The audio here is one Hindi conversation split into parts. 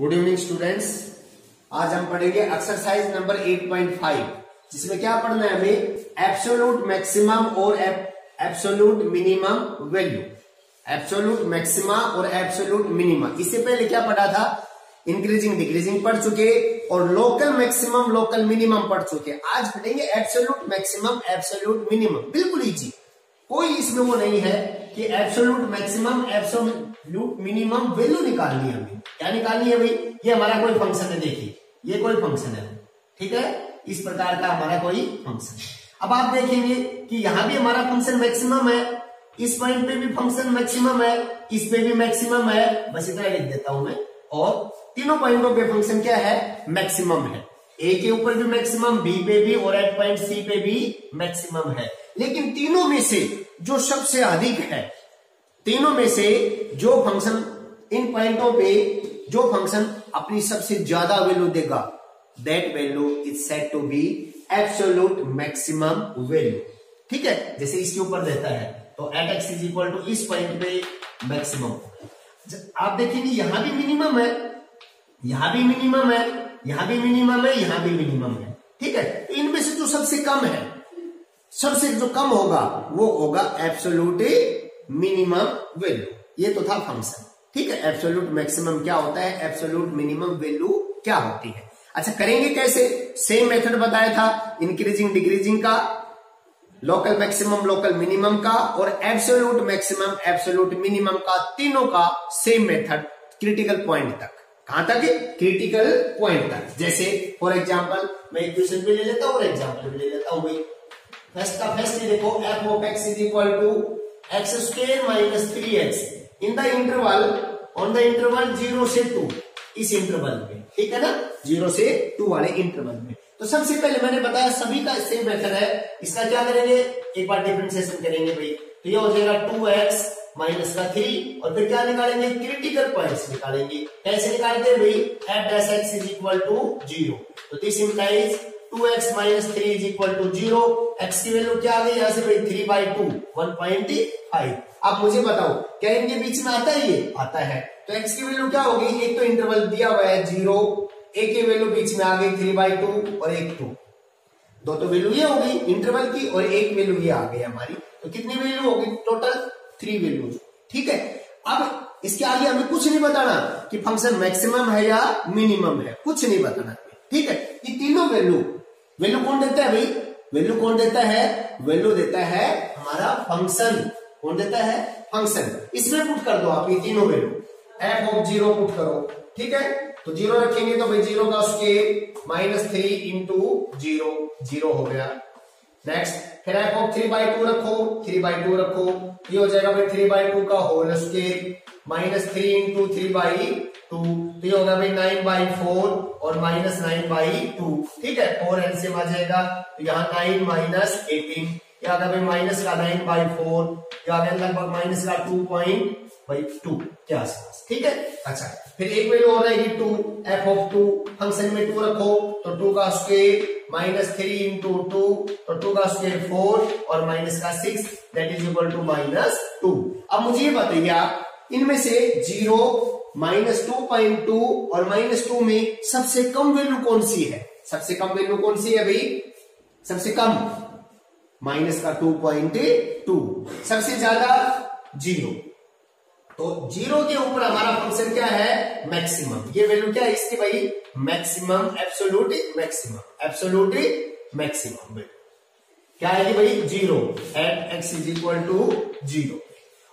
गुड इवनिंग स्टूडेंट्स आज हम पढ़ेंगे एक्सरसाइज नंबर 8.5 जिसमें क्या पढ़ना है हमें? एब्सोलूट मैक्सिमम और absolute minimum value absolute maxima और एब्सोलूट मिनिमम इससे पहले क्या पढ़ा था? इंक्रीजिंग डिक्रीजिंग पढ़ चुके और लोकल मैक्सिमम लोकल मिनिमम पढ़ चुके। आज पढ़ेंगे एब्सोलूट मैक्सिमम एब्सोलूट मिनिमम बिल्कुल इजी कोई इसमें वो नहीं है। कि absolute maximum absolute minimum value निकालनी है हमें। क्या निकालनी है भाई? ये हमारा कोई फ़ंक्शन है, देखिए। ये कोई फ़ंक्शन है। ठीक है? इस प्रकार का हमारा कोई फ़ंक्शन अब आप देखेंगे कि यहाँ भी हमारा फ़ंक्शन मैक्सिमम है। इस पॉइंट पे भी फ़ंक्शन मैक्सिमम है। इस पे भी मैक्सिमम है। बस इतना लिख देता हूँ मैं। और तीनों पॉइंटों पे फ़ंक्शन क्या है? मैक्सिमम है। ए के ऊपर भी मैक्सिमम बी पे भी, और एट पॉइंट सी पे भी मैक्सिमम है। लेकिन तीनों में से जो सबसे अधिक है, तीनों में से जो फ़ंक्शन इन पॉइंटों पे जो फ़ंक्शन अपनी सबसे ज़्यादा वैल्यू देगा that value is said to be absolute maximum value ठीक है? जैसे इसके ऊपर देता है तो at x is equal to इस पॉइंट पे मैक्सिमम आप देखेंगे यहाँ भी मिनिमम है, यहाँ भी मिनिमम है, यहाँ भी मिनिमम है, यहाँ भी मिनिमम है। ठीक है? तो इनमें से जो सबसे कम है सबसे जो कम होगा, वो होगा एब्सोल्यूट मिनिमम वैल्यू ये तो था फ़ंक्शन ठीक है? एब्सोल्यूट मैक्सिमम क्या होता है? एब्सोल्यूट मिनिमम वैल्यू क्या होती है? अच्छा करेंगे कैसे? सेम मेथड बताया था इंक्रीजिंग डिक्रीजिंग का लोकल मैक्सिमम लोकल मिनिमम का, और एब्सोल्यूट मैक्सिमम एब्सोल्यूट मिनिमम का तीनों का सेम मेथड क्रिटिकल पॉइंट तक. कहाँ तक? क्रिटिकल पॉइंट तक. जैसे फॉर एग्ज़ाम्पल मैं इक्वेशन भी ले लेता हूँ, और एग्ज़ाम्पल भी ले लेता हूँ, भाई। फ़र्स्ट का फ़र्स्ट देखो f of x is equal to x square minus three x in the interval on the interval zero से टू इस इंटरवल में ठीक है ना? ज़ीरो से टू वाले इंटरवल में। तो सबसे पहले मैंने बताया सभी का सेम मेथड है। इसका क्या करेंगे? एक बार डिफ्रेंसिएशन करेंगे भाई। तो ये हो जाएगा टू एक्स माइनस का थ्री और फिर क्या निकालेंगे? क्रिटिकल पॉइंट्स निकालेंगे। कैसे निकालते हैं भाई? F dash x is equal to zero तो this implies two x minus three is equal to zero x की वैल्यू क्या आ गई? यहाँ से भाई three by two one point five आप मुझे बताओ, क्या इनके बीच में आता है ये? आता है। तो एक्स की वैल्यू क्या होगी एक तो इंटरवल दिया हुआ है ज़ीरो एक की वैल्यू बीच में आ गई थ्री बाई टू और एक टू दो तो वैल्यू ये होगी इंटरवल की और एक वैल्यू ये आ गई हमारी। तो कितनी वैल्यू होगी? टोटल थ्री वैल्यू ठीक है? अब इसके आगे हमें कुछ नहीं बताना कि फ़ंक्शन मैक्सिमम है या मिनिमम है। कुछ नहीं बताना। ठीक है? ये तीनों वैल्यू वैल्यू कौन देता है भाई? वैल्यू कौन देता है? वैल्यू देता है हमारा फ़ंक्शन कौन देता है? फ़ंक्शन इसमें पुट कर दो आप, ये तीनों value f of zero put करो। ठीक है? तो ज़ीरो रखेंगे तो भाई ज़ीरो का square minus three into zero zero हो गया। नेक्स्ट फिर f of three by two रखो? थ्री बाई टू रखो। ये हो जाएगा भाई थ्री बाई टू का whole square minus three into three by two तो ये होगा भाई नाइन बाई फोर और माइनस नाइन बाई टू ठीक है? फोर एलसीएम आ जाएगा। तो यहाँ नाइन माइनस एटीन क्या आ गया भाई माइनस का नाइन बाई फोर क्या आ गया लगभग माइनस का टू पॉइंट बाई टू के आसपास। ठीक है? अच्छा। फिर एक वैल्यू हो रहेगी two f of two function में टू रखो। तो टू का square minus three into two तो टू का स्क्वेयर फोर और माइनस का six that is equal to minus two अब मुझे ये बताइए आप इनमें से zero minus two point two और माइनस टू में सबसे कम वैल्यू कौन सी है? सबसे कम वैल्यू कौन सी है भाई सबसे कम माइनस का टू पॉइंट टू सबसे ज़्यादा ज़ीरो। तो ज़ीरो के ऊपर हमारा फ़ंक्शन क्या है? मैक्सिमम ये वैल्यू क्या है इसकी भाई? Maximum absolute maximum absolute maximum value क्या है भाई? Zero at x is equal to zero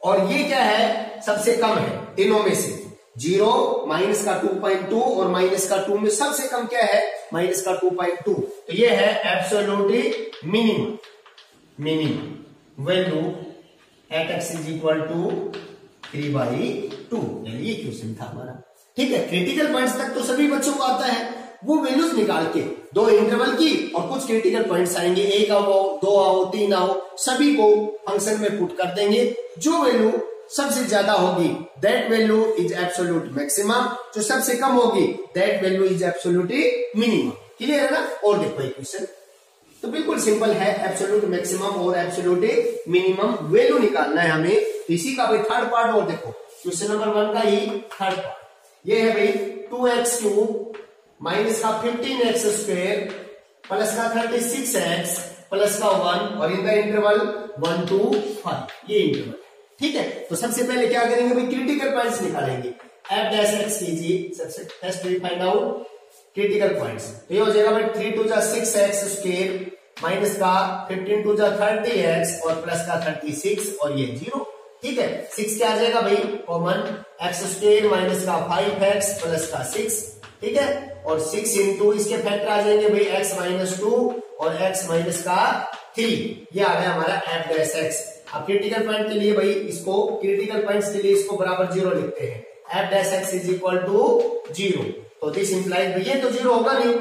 और ये क्या है? सबसे कम है, तीनों में से। ज़ीरो माइनस का टू पॉइंट टू और माइनस का टू में सबसे कम क्या है? माइनस का टू पॉइंट टू तो ये है absolute minimum minimum value at x is equal to three by two ये क्वेश्चन था हमारा? ठीक है क्रिटिकल पॉइंट्स तक तो सभी बच्चों को आता है। वो वैल्यूज़ निकाल के, दो इंटरवल की और कुछ क्रिटिकल पॉइंट्स आएँगे। एक आओ, दो आओ, तीन आओ, सभी को फ़ंक्शन में पुट कर देंगे। जो वैल्यू सबसे ज़्यादा होगी that value is absolute maximum जो सबसे कम होगी that value is absolute minimum clear है ना? और देखो क्वेश्चन तो बिल्कुल सिंपल है एब्सोल्यूट मैक्सिमम और एब्सोल्यूट मिनिमम वैल्यू निकालना है हमें। इसी का भाई थर्ड पार्ट और देखो। क्वेश्चन नंबर वन का ही थर्ड पार्ट ये है भाई टू एक्स क्यूब माइनस का फिफ्टीन एक्स स्क्वेयर प्लस का थर्टी सिक्स एक्स प्लस का वन और in the interval one to five ये इंटरवल ठीक है? तो सबसे पहले क्या करेंगे भाई? क्रिटिकल पॉइंट्स निकालेंगे। एफ़ डैश एक्स कीजिए सबसे first we find out critical points तो ये हो जाएगा भाई थ्री टू जा सिक्स एक्स स्क्वेयर माइनस का फिफ्टीन टू जा थर्टी एक्स और प्लस का थर्टी सिक्स और ये ज़ीरो ठीक है? सिक्स क्या आ जाएगा भाई? कॉमन एक्स स्क्वेयर माइनस का फाइव एक्स प्लस का सिक्स ठीक है? और सिक्स इंटू इसके फैक्टर आ जाएँगे भाई एक्स माइनस टू और एक्स माइनस का थ्री ये आ गया हमारा एफ़ डैश एक्स अब क्रिटिकल पॉइंट के लिए भाई इसको क्रिटिकल पॉइंट्स के लिए इसको बराबर ज़ीरो लिखते हैं. F dash x is equal to zero तो दिस इंप्लाइज ये तो ज़ीरो होगा नहीं.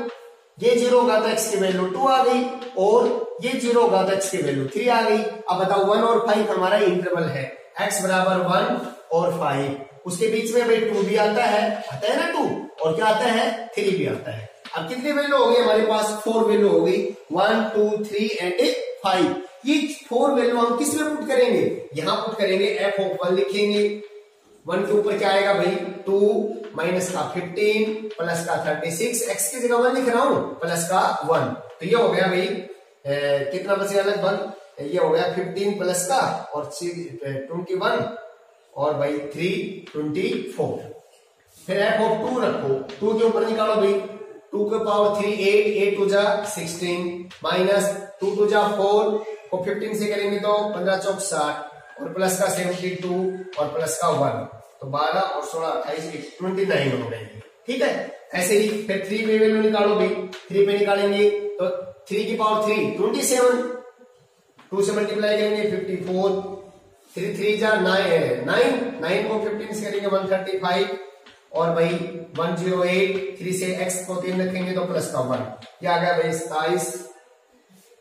ये ज़ीरो होगा तो एक्स की वैल्यू टू आ गई और ये ज़ीरो होगा तो एक्स की वैल्यू थ्री आ गई. अब बताओ वन और फाइव हमारा इंटरवल है. एक्स बराबर वन और फाइव उसके बीच में भाई टू भी आता है आता है ना टू और क्या आता है? थ्री भी आता है। अब कितनी वैल्यू हो गई हमारे पास? फोर वैल्यू हो गई। One two three and five ये फोर वैल्यू हम किसमें पुट करेंगे? यहाँ पुट करेंगे एफ़ ऑफ़ वन लिखेंगे। वन के ऊपर क्या आएगा भाई? टू माइनस का फिफ्टीन प्लस का थर्टी सिक्स एक्स की जगह वन लिख रहा हूँ प्लस का वन तो ये हो गया भाई कितना बचेगा लगभग? ये हो गया फिफ्टीन प्लस का और ट्वेंटी वन और भाई थ्री ट्वेंटी फोर फिर एफ़ ऑफ़ टू रखो। टू के ऊपर निकालो भाई। टू के power three eight eight two जा सिक्सटीन माइनस टू टू जा फोर को फिफ्टीन से करेंगे तो पंद्रह चौक साठ, और प्लस का सेवेंटी टू और प्लस का वन तो बारह और सोलह, अट्ठाईस ट्वेंटी नाइन हो गए। ठीक है? ऐसे ही फिर थ्री पे वैल्यू निकालो भाई। थ्री पे निकालेंगे तो थ्री की power three twenty seven two से मल्टीप्लाई करेंगे फिफ्टी फोर थ्री थ्री जा नाइन है। नाइन नाइन को फिफ्टीन से करेंगे वन थर्टी फाइव और भाई वन ज़ीरो एट थ्री से एक्स को तीन रखेंगे तो प्लस का वन ये आ गया भाई? सताइस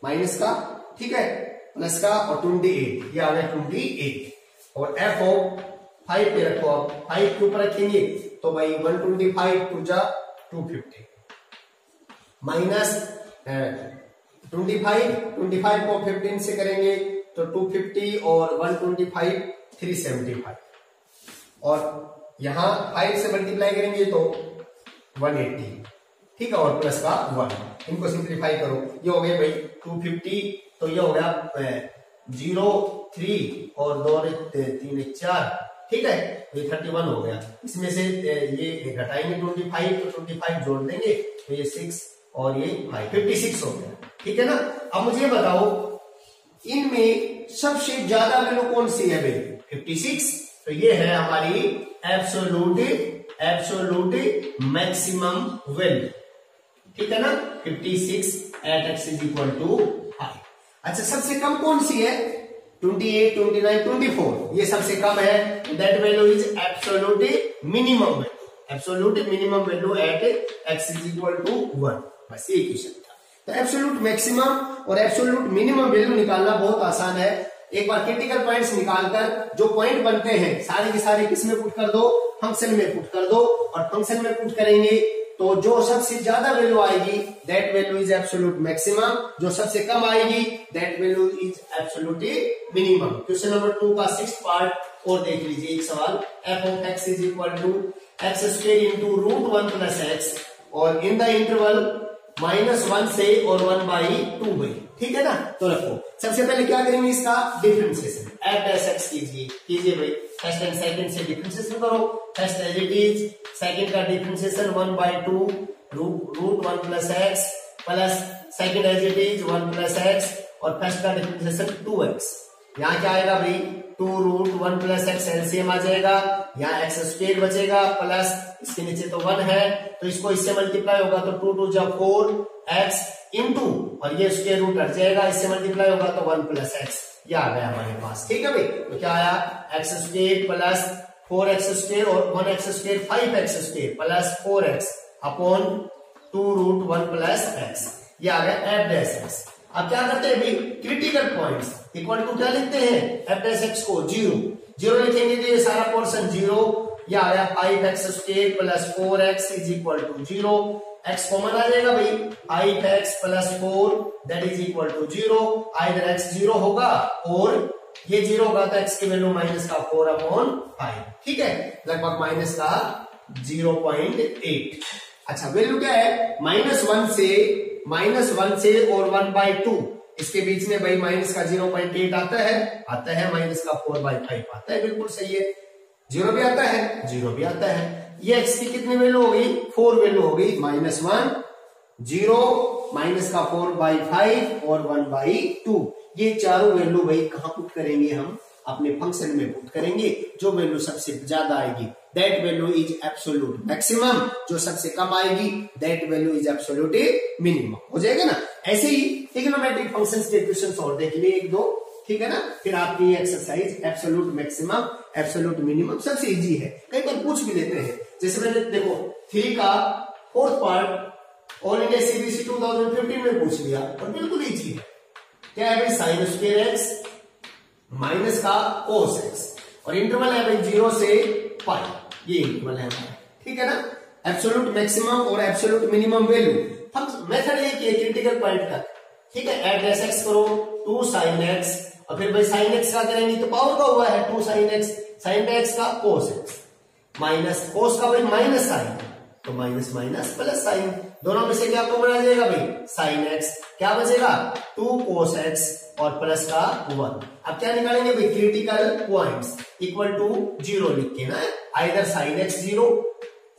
माइनस का, ठीक है? प्लस का और ट्वेंटी एट ये आ गया ट्वेंटी एट और एफ़ ओ फाइव पे रखो आप। फाइव के ऊपर रखेंगे तो भाई वन ट्वेंटी फाइव टू जा two fifty minus twenty five twenty five को फिफ्टीन से करेंगे तो टू फिफ्टी और one twenty five three seventy five और यहाँ फाइव से मल्टीप्लाई करेंगे तो वन एट्टी ठीक है, और प्लस का वन इनको सिंप्लीफाई करो। ये हो गया भाई टू फिफ्टी तो ये हो गया ज़ीरो थ्री और दो तीन चार. ठीक है तो ये थर्टी वन हो गया। इसमें से ये घटाएँगे ट्वेंटी फाइव तो ट्वेंटी फाइव जोड़ देंगे तो ये सिक्स और ये फाइव फिफ्टी सिक्स हो गया। ठीक है ना? अब मुझे बताओ इनमें सबसे ज़्यादा वैल्यू कौन सी है भाई? फिफ्टी सिक्स तो ये है हमारी एब्सोलूट एब्सोलूट मैक्सिमम वैल्यू ठीक है ना? 56 at X is equal to five अच्छा सबसे कम कौन सी है? 28, 29, 24 ये सबसे कम है। That value is absolute minimum value absolute minimum value at X is equal to one बस ये क्वेश्चन तो एब्सोलूट मैक्सिमम और एब्सोलूट मिनिमम वैल्यू निकालना बहुत आसान है। एक बार क्रिटिकल पॉइंट्स निकालकर जो पॉइंट बनते हैं, सारे के सारे किसमें पुट कर दो? फ़ंक्शन में पुट कर दो और फ़ंक्शन में पुट करेंगे तो जो सबसे ज़्यादा वैल्यू आएगी that value is absolute maximum जो सबसे कम आएगी that value is absolute minimum question number two का सिक्स पार्ट और देख लीजिए एक सवाल। F of X is equal to X into root one plus X और in the interval minus one से और वन बाई टू बाई ठीक है ना? तो रखो। सबसे पहले क्या करेंगे इसका? डिफ्रेंसिएशन एफ़ डैश एक्स कीजिए। कीजिए भाई। फ़र्स्ट एंड सेकंड से डिफ्रेंसिएशन करो। First as it is second का differentiation one by two root one plus X plus second as it is one plus X और फ़र्स्ट का डिफ्रेंसिएशन टू एक्स यहाँ क्या आएगा भाई? Two root one plus X LCM आ जाएगा, यहाँ एक्स स्क्वेयर बचेगा, प्लस इसके नीचे तो वन है तो इसको इससे मल्टीप्लाई होगा तो टू टू जब फोर एक्स इंटू और ये स्क्वेयर रूट हट जाएगा, इससे मल्टीप्लाई होगा तो वन प्लस एक्स, ये आ गया हमारे पास, ठीक है भाई? तो क्या आया? X square plus four X square और one X square five X square plus four X upon two root one plus X, ये आ गया एफ़ डैश एक्स अब क्या करते हैं भाई? क्रिटिकल पॉइंट्स इक्वल टू क्या लिखते हैं? एफ़ डैश एक्स को ज़ीरो। ज़ीरो लिखेंगे तो ये सारा पोर्शन ज़ीरो। ये आ गया five X square plus four X is equal to zero. X common आ जाएगा भाई। Five X plus four that is equal to zero. Either X zero होगा और ये ज़ीरो होगा तो एक्स की वैल्यू माइनस का फोर अपॉन फाइव ठीक है? लगभग माइनस का ज़ीरो पॉइंट एट अच्छा वैल्यू क्या है? माइनस वन से माइनस वन से और वन बाई टू इसके बीच में भाई माइनस का ज़ीरो पॉइंट एट आता है आता है माइनस का फोर बाई फाइव, आता है, बिल्कुल सही है। ज़ीरो भी आता है, ज़ीरो भी आता है। ये एक्स की कितनी वैल्यू होगी? फोर वैल्यू होगी। माइनस वन, ज़ीरो, माइनस का फोर बाई फाइव और वन बाई टू। ये चारों वैल्यू भाई कहाँ पुट करेंगे हम? अपने फ़ंक्शन में पुट करेंगे, जो वैल्यू सबसे ज़्यादा आएगी। That value is absolute maximum जो सबसे कम आएगी that value is absolute minimum हो जाएगा ना? ऐसे ही इकोनोमेट्रिक फ़ंक्शन के क्वेश्चन और देख लिए एक दो, ठीक है ना? फिर आपकी exercise absolute maximum absolute minimum सबसे इजी है। कई बार पूछ भी लेते हैं। जैसे मैंने देखो थ्री का fourth part all India CBSE 2015 में पूछ लिया, और बिल्कुल इजी है। क्या है साइन स्क्वेयर एक्स माइनस का कोस एक्स और इंटरवल है भाई ज़ीरो से पाई ये इंटरवल है। ठीक है ना? एब्सोल्यूट मैक्सिमम और एब्सोल्यूट मिनिमम वैल्यू हम मेथड ये किए क्रिटिकल पॉइंट तक, ठीक है? एड्रेस एक्स करो टू साइन एक्स और फिर भाई साइन एक्स का करेंगे तो पावर का हुआ है two sine X sine X का कोस एक्स माइनस कोस का भाई माइनस साइन तो माइनस माइनस प्लस साइन दोनों में से क्या कॉमन आ जाएगा भाई? साइन एक्स क्या बचेगा? टू कोस एक्स और प्लस का वन अब क्या निकालेंगे भाई? Critical points equal to zero लिख के ना आइधर साइन एक्स ज़ीरो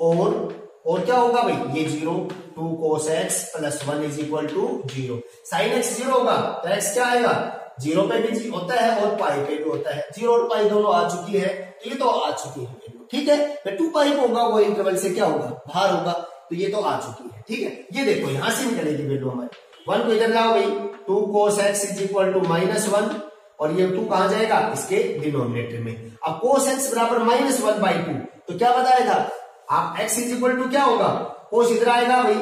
और और क्या होगा भाई? ये zero, two cos X plus one is equal to zero. Sine X zero होगा तो एक्स क्या आएगा? ज़ीरो पे भी होता है और पाई पे भी होता है। ज़ीरो और पाई दोनों आ चुकी है तो ये तो आ चुकी है। ठीक है? तो टू पाई होगा, वो इंटरवल से क्या होगा? बाहर होगा तो ये तो आ चुकी है। ठीक है? ये देखो, यहाँ से निकलेगी वैल्यू हमारी। वन को इधर लाओ भाई। Two cos X is equal to minus one और ये टू कहा जाएगा? इसके डिनोमिनेटर में। अब कोस एक्स बराबर माइनस वन बाई टू तो क्या बताया था आप एक्स इज़ इक्वल टू क्या होगा? कोस इधर आएगा भाई।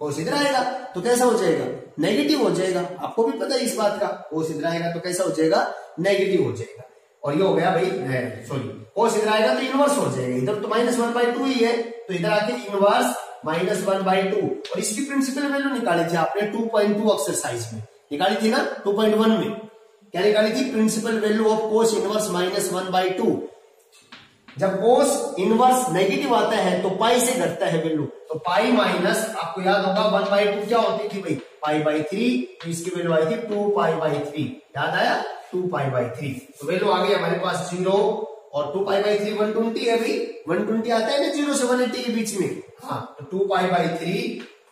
कोस इधर आएगा तो कैसा हो जाएगा? नेगेटिव हो जाएगा। आपको भी पता है इस बात का। कोस इधर आएगा तो कैसा हो जाएगा? नेगेटिव हो जाएगा। और ये हो गया भाई सॉरी कोस इधर आएगा तो इनवर्स हो जाएगा। इधर तो माइनस वन बाई टू ही है तो इधर आके inverse minus one by two और इसकी प्रिंसिपल वैल्यू निकाली थी आपने टू पॉइंट टू एक्सरसाइज में। निकाली थी ना टू पॉइंट वन में। क्या निकाली थी? Principal value of cos inverse minus one by two जब कोस इनवर्स नेगेटिव आता है तो पाई से घटता है वैल्यू तो पाई माइनस आपको याद होगा वन बाई टू क्या होती थी भाई? पाई बाई थ्री तो इसकी वैल्यू आई थी टू पाई बाई थ्री याद आया? टू पाई बाई थ्री तो वैल्यू आ गई हमारे पास ज़ीरो और two pi by three one twenty है भाई. वन ट्वेंटी आता है ना ज़ीरो से वन एट्टी के बीच में? हाँ तो two pi by three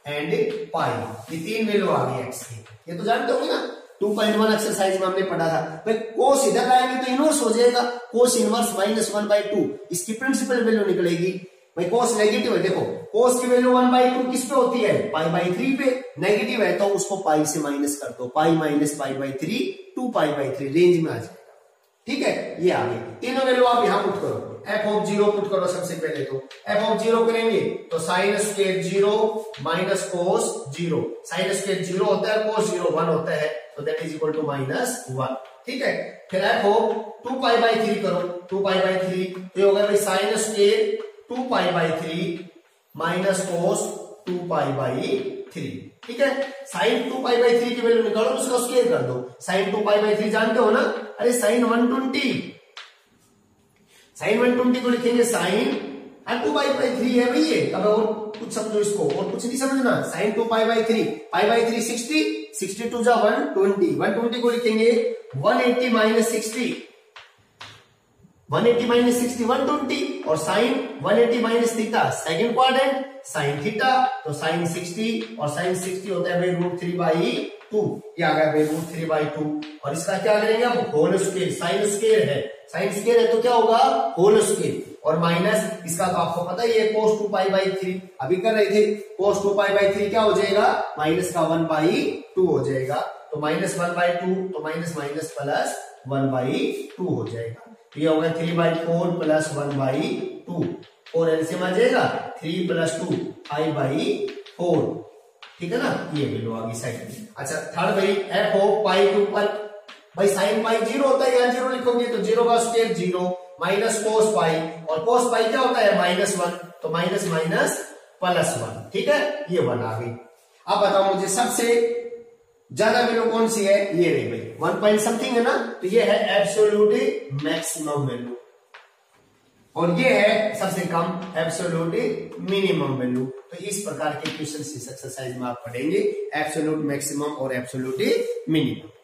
and pi ये तीन वैल्यू आ गई एक्स की. ये तो जानते होंगे ना? 2.1 एक्सरसाइज में हमने पढ़ा था। भाई कोस इधर लाएँगे तो इनवर्स हो जाएगा। Cos inverse minus one by two इसकी प्रिंसिपल वैल्यू निकलेगी। भाई कोस नेगेटिव है। देखो कोस की वैल्यू वन बाई टू किस पे होती है? पाई बाई थ्री पे। नेगेटिव है तो उसको पाई से माइनस कर दो। Pi minus pi by three two pi by three range में आ जाएगा। ठीक है? ये आ गई तीनों वैल्यू आप यहाँ पुट करो। एफ़ ऑफ़ ज़ीरो पुट करो सबसे पहले तो एफ़ ऑफ़ ज़ीरो करेंगे तो sine square zero minus cos zero sine square zero होता है कोस ज़ीरो वन होता है तो that is equal to minus one ठीक है? फिर एफ़ हो टू पाई बाई थ्री करो। टू पाई बाई थ्री तो होगा भाई sine square two pi by three minus cos two pi by three ठीक है? Sine two pi by three की वैल्यू निकालो, उसका स्क्वेयर कर दो। Sine two pi by three जानते हो ना? अरे sine one twenty sine one twenty को लिखेंगे sine two pi by three है भाई ये। अब और कुछ समझो इसको, और कुछ नहीं समझना। Sine two pi by three, pi by three sixty sixty two जा वन ट्वेंटी। वन ट्वेंटी को लिखेंगे one eighty minus sixty. One eighty minus sixty one twenty, और sine one eighty minus theta. Second quadrant, sine theta तो साइन सिक्सटी, और साइन सिक्सटी होता है भाई रूट थ्री बाई टू ये आ गया रूट थ्री बाई टू और इसका क्या करेंगे आप होल स्केल साइन स्केल है। साइन स्केल है तो क्या होगा? होल स्केल और माइनस इसका तो आपको पता ही है cos two pi by three अभी कर रहे थे cos two pi by three क्या हो जाएगा? माइनस का वन बाई टू हो जाएगा। तो माइनस वन बाई टू तो minus minus plus one by two हो जाएगा। तो ये होगा three by four plus one by two four LCM आ जाएगा? Three plus two five by four ठीक है ना? ये वैल्यू आ गई अच्छा थर्ड भाई एफ़ ओ पाई टू पर भाई साइन पाई ज़ीरो होता है, यहाँ ज़ीरो लिखोगे तो ज़ीरो का square zero minus cos pi और कोस पाई क्या होता है? माइनस वन तो माइनस माइनस प्लस वन ठीक है? ये वन आ गई। अब बताओ मुझे सबसे ज़्यादा वैल्यू कौन सी है? ये रही भाई वन पॉइंट समथिंग है ना? तो ये है एब्सोल्यूट मैक्सिमम वैल्यू और ये है सबसे कम एब्सोल्यूट मिनिमम वैल्यू तो इस प्रकार के क्वेश्चन इस एक्सरसाइज में आप पढ़ेंगे एब्सोल्यूट मैक्सिमम और एब्सोल्यूट मिनिमम